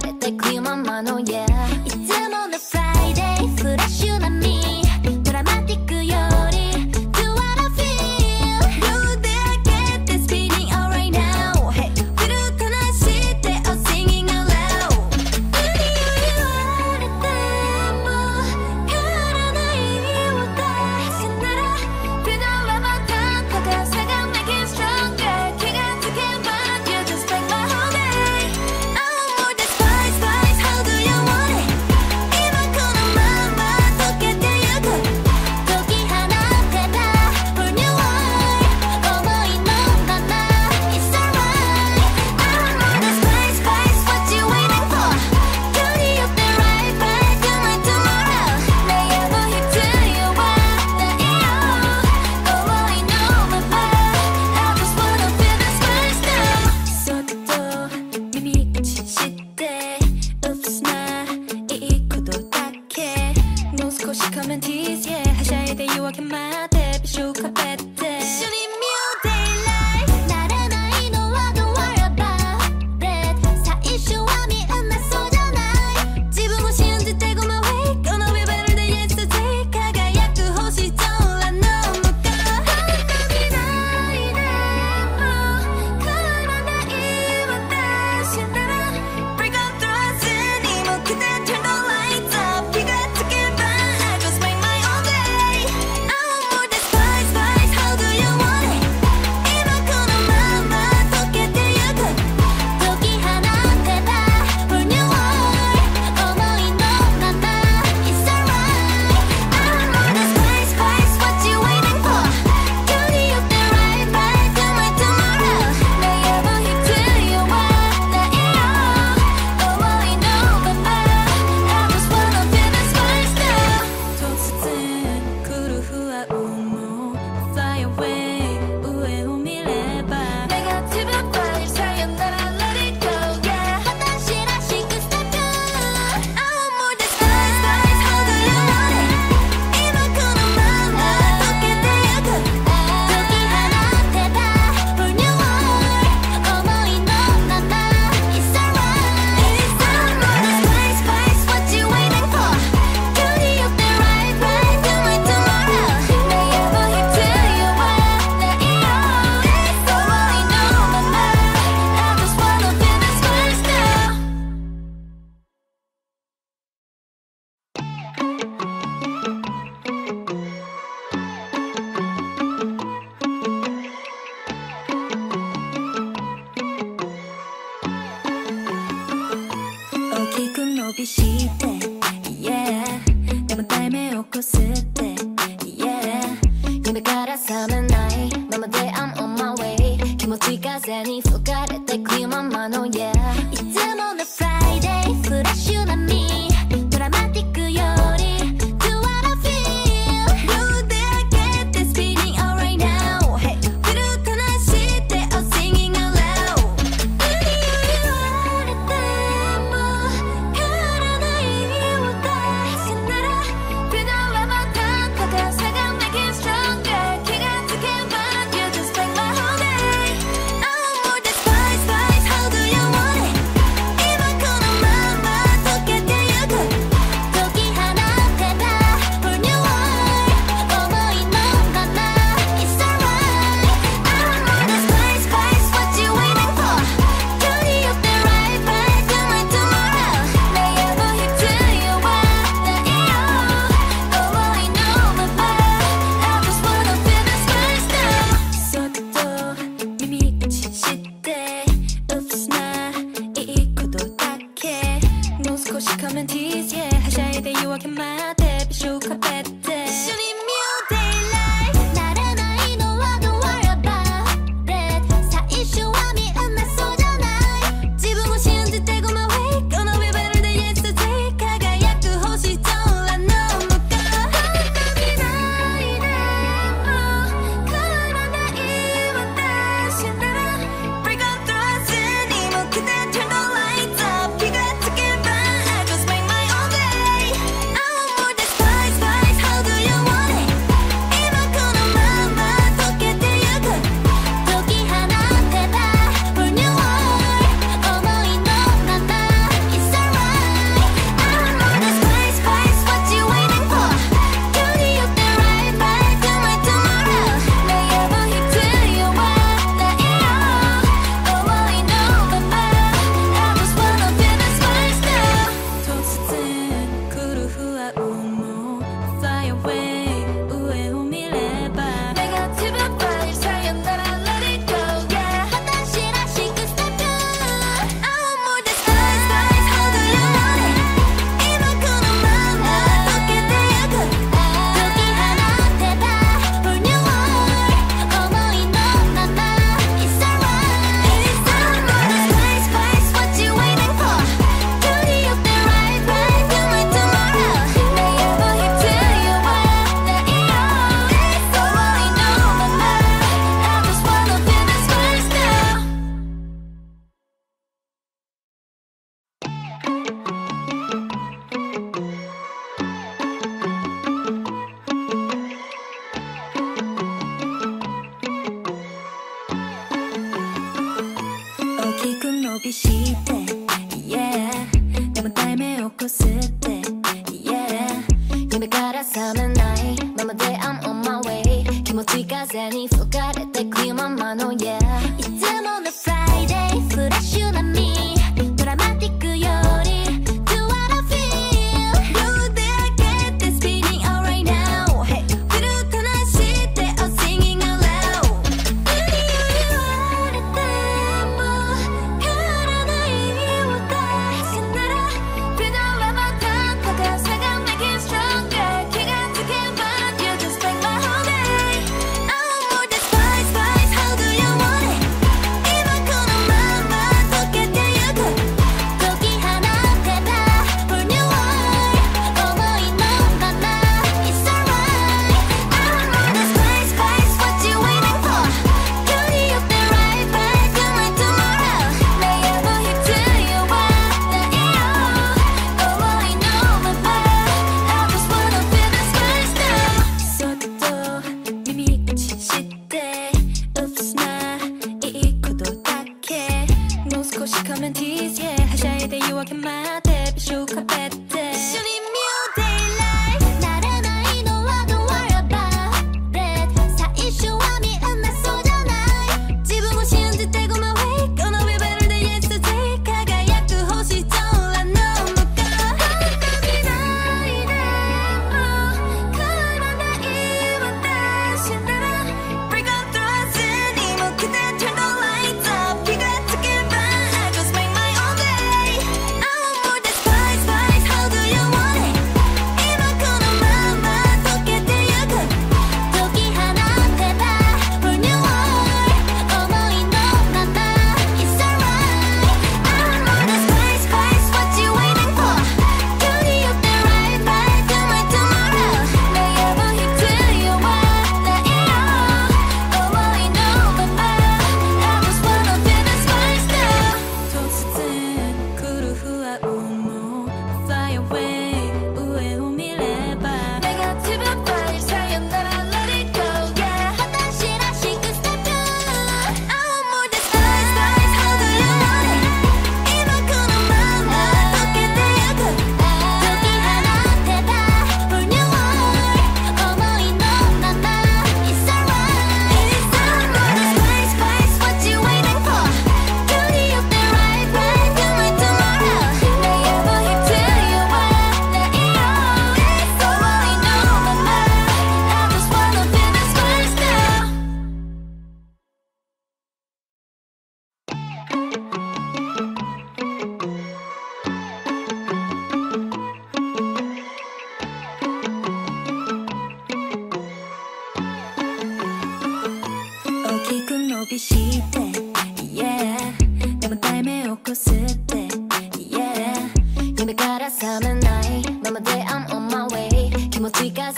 れてくよママの家いつもの Friday フレッシュなみ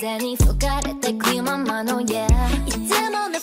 風に吹かれてくままの、yeah、いつもの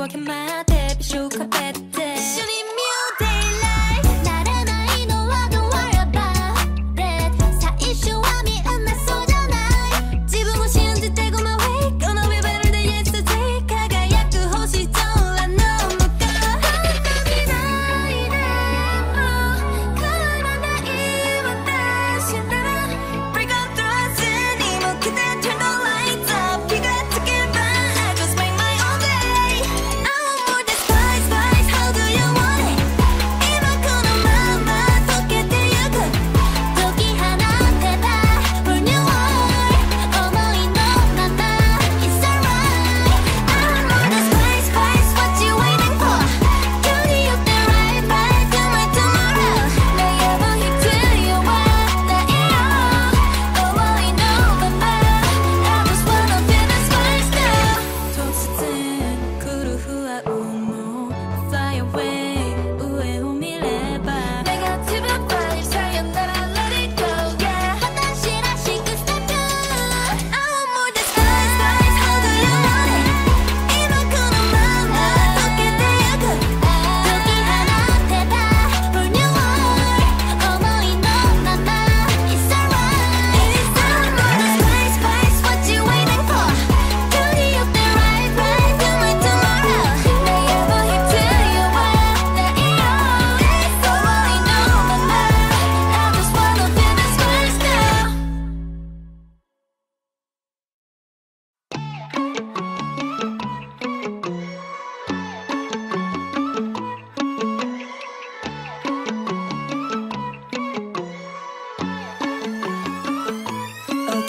夜けまで美少壁で一緒に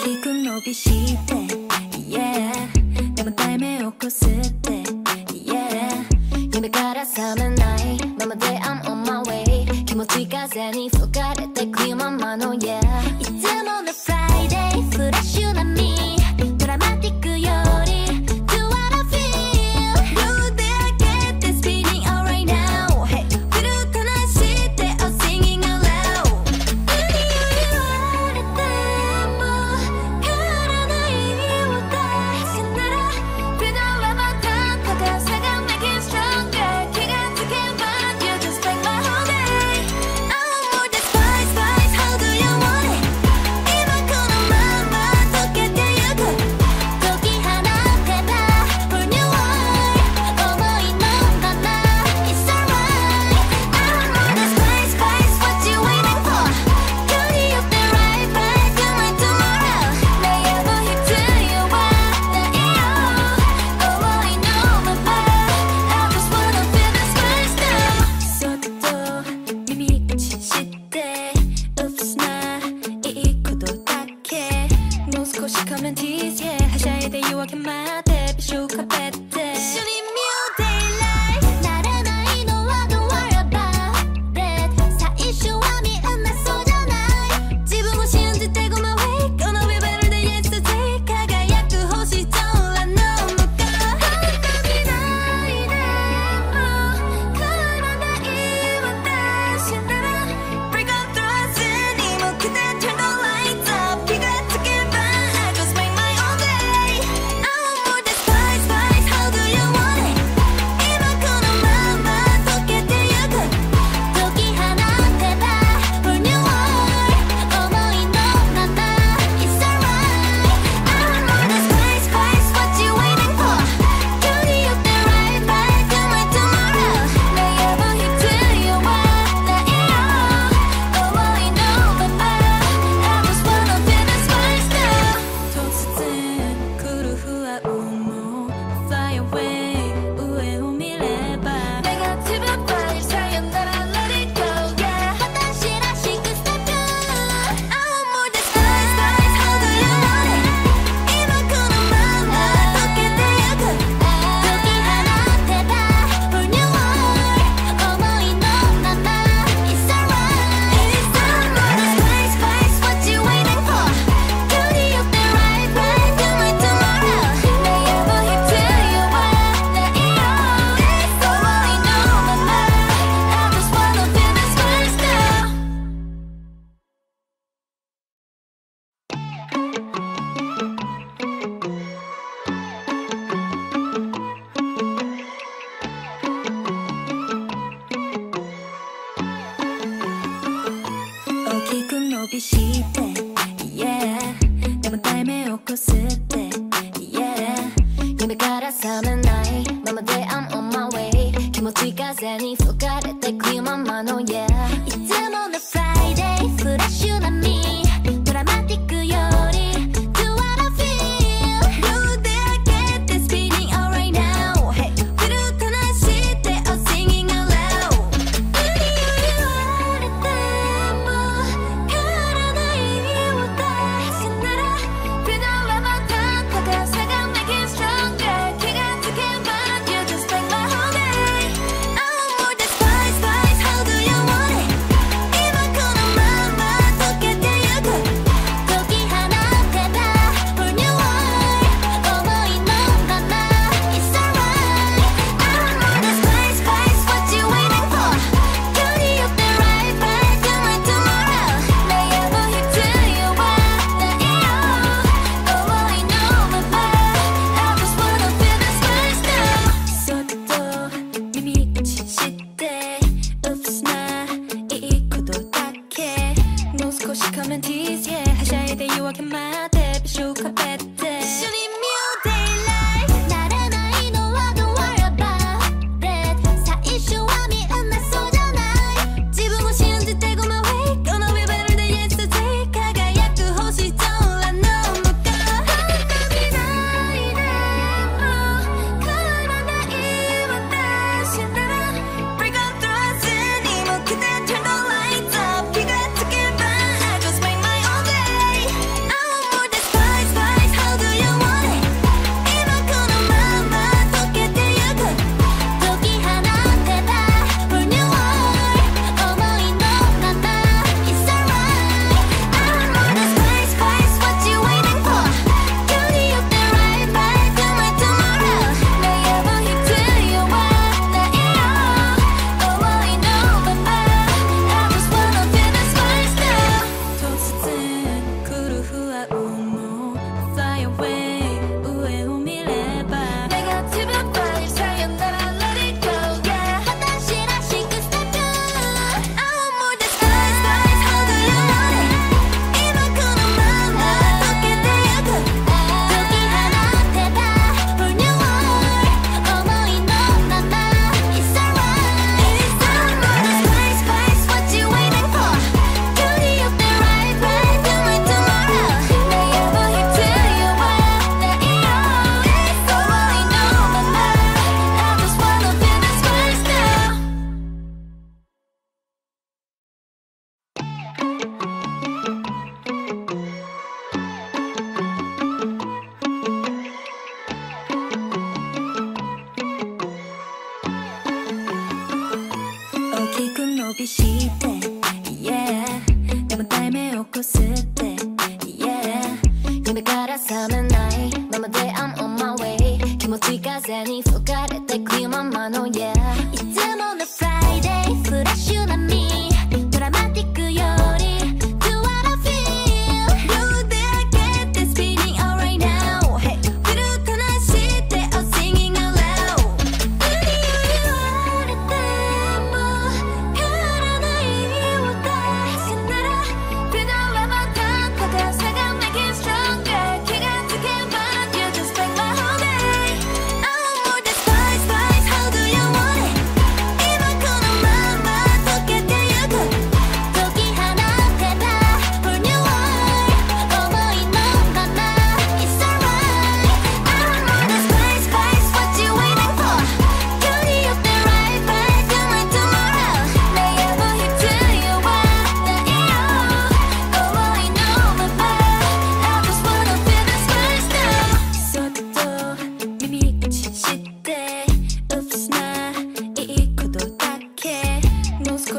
きく伸びして Yeah でも対面をこすって Yeah 夢から覚めないままで I'm on my way 気持ち風に吹かれてくるままの Yeah いつもの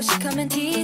she come and tease